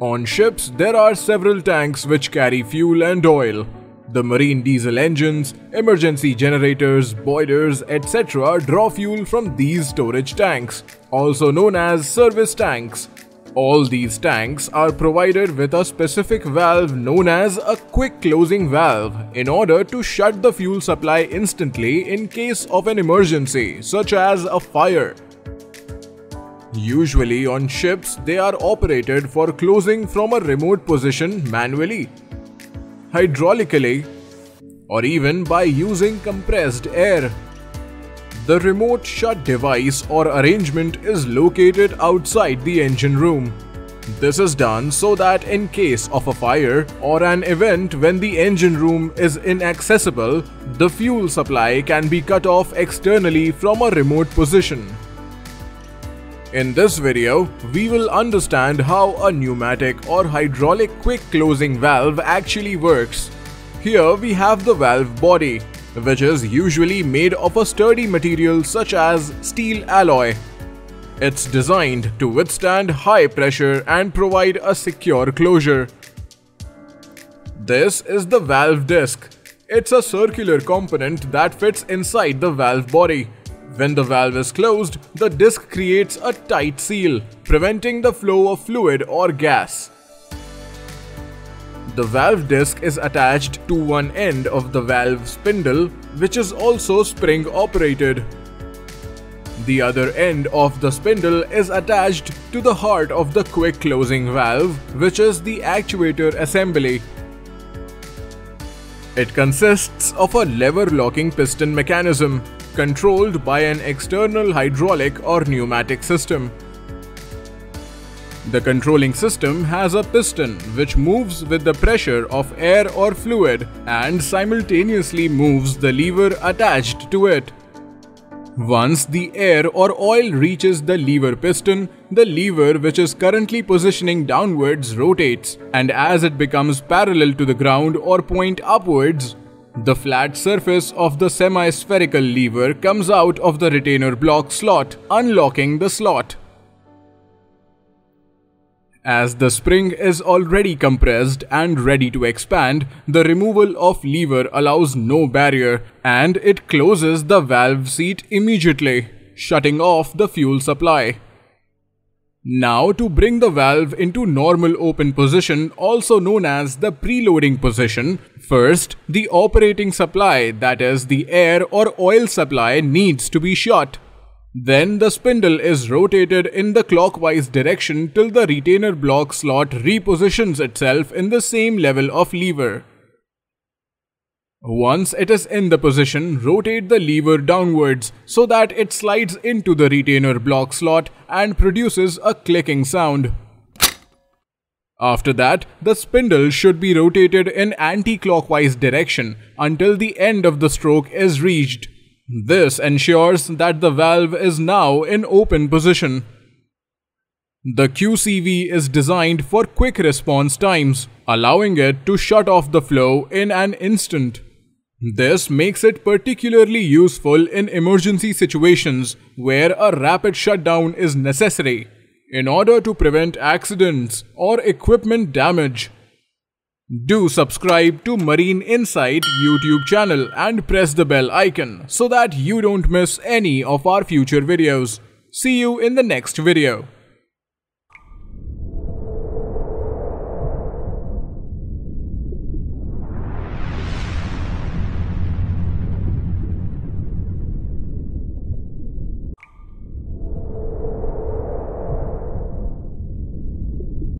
On ships, there are several tanks which carry fuel and oil. The marine diesel engines, emergency generators, boilers, etc. draw fuel from these storage tanks, also known as service tanks. All these tanks are provided with a specific valve known as a quick closing valve in order to shut the fuel supply instantly in case of an emergency, such as a fire. Usually on ships, they are operated for closing from a remote position manually, hydraulically, or even by using compressed air. The remote shut device or arrangement is located outside the engine room. This is done so that in case of a fire or an event when the engine room is inaccessible, the fuel supply can be cut off externally from a remote position. In this video, we will understand how a pneumatic or hydraulic quick closing valve actually works. Here we have the valve body, which is usually made of a sturdy material such as steel alloy. It's designed to withstand high pressure and provide a secure closure. This is the valve disc. It's a circular component that fits inside the valve body when the valve is closed, the disc creates a tight seal, preventing the flow of fluid or gas. The valve disc is attached to one end of the valve spindle, which is also spring operated. The other end of the spindle is attached to the heart of the quick closing valve, which is the actuator assembly. It consists of a lever locking piston mechanism controlled by an external hydraulic or pneumatic system. The controlling system has a piston which moves with the pressure of air or fluid and simultaneously moves the lever attached to it. Once the air or oil reaches the lever piston, the lever which is currently positioning downwards rotates and as it becomes parallel to the ground or point upwards, the flat surface of the semi-spherical lever comes out of the retainer block slot, unlocking the slot. As the spring is already compressed and ready to expand, the removal of lever allows no barrier and it closes the valve seat immediately, shutting off the fuel supply. Now to bring the valve into normal open position also known as the preloading position, first the operating supply that is the air or oil supply needs to be shut. Then the spindle is rotated in the clockwise direction till the retainer block slot repositions itself in the same level of lever. Once it is in the position, rotate the lever downwards so that it slides into the retainer block slot and produces a clicking sound. After that, the spindle should be rotated in anti-clockwise direction until the end of the stroke is reached. This ensures that the valve is now in open position. The QCV is designed for quick response times, allowing it to shut off the flow in an instant. This makes it particularly useful in emergency situations where a rapid shutdown is necessary in order to prevent accidents or equipment damage. Do subscribe to Marine Insight YouTube channel and press the bell icon so that you don't miss any of our future videos. See you in the next video.